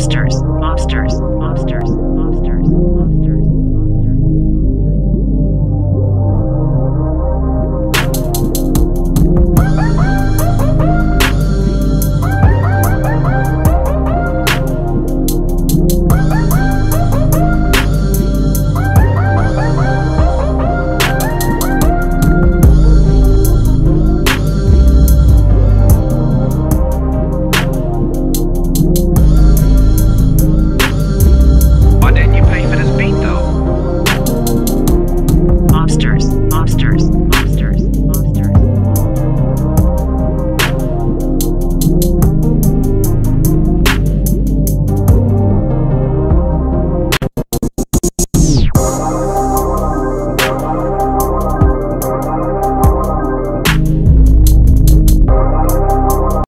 mobsters, mobsters, mobsters.